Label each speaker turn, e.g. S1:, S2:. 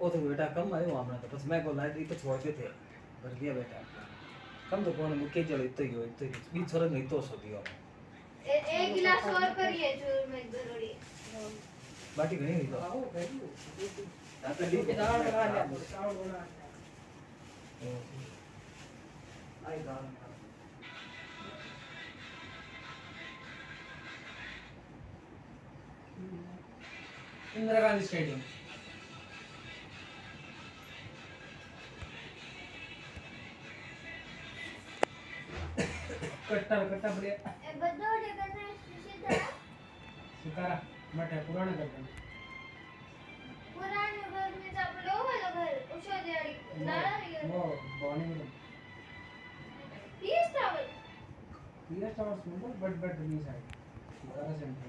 S1: वो तो बेटा कम आयो हमने तो बस मैं को लाइट तो छोड़ के थे। भर दिया बेटा। कम तो कौन मुके चलो इतो ही हो इतो ही। बीच छोरे नहीं तो सो दियो।
S2: एक गिलास और करिए जो मैं ज़रूरी।
S1: बाटी घणी नहीं तो।
S3: आओ घणी
S1: ताता दी
S3: दाल लगा ले साउंड बना
S1: आई दाल
S4: इंदिरा गांधी स्टेडियम। कट्टा कट्टा बढ़िया। सितारा मठ है पुराना
S2: कट्टा पुराने घर में तो आप लोग वाला घर उषा दिहाड़ी नारा
S4: वो बॉनी में
S2: पीएस टावर
S4: पीएस टावर सुंदर बट बट नहीं साइड। सितारा सेंटर